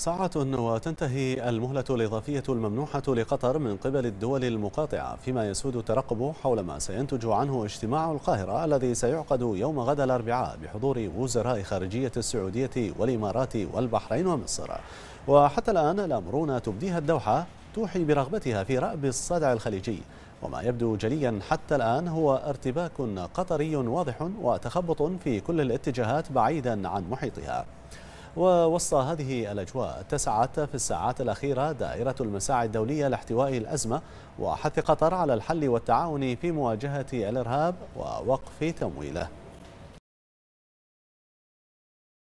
ساعة وتنتهي المهلة الإضافية الممنوحة لقطر من قبل الدول المقاطعة فيما يسود الترقب حول ما سينتج عنه اجتماع القاهرة الذي سيعقد يوم غد الأربعاء بحضور وزراء خارجية السعودية والإمارات والبحرين ومصر. وحتى الآن الأمرون تبديها الدوحة توحي برغبتها في رأب الصدع الخليجي. وما يبدو جليا حتى الآن هو ارتباك قطري واضح وتخبط في كل الاتجاهات بعيدا عن محيطها. ووسط هذه الأجواء اتسعت في الساعات الأخيرة دائرة المساعي الدولية لاحتواء الأزمة وحث قطر على الحل والتعاون في مواجهة الإرهاب ووقف تمويله.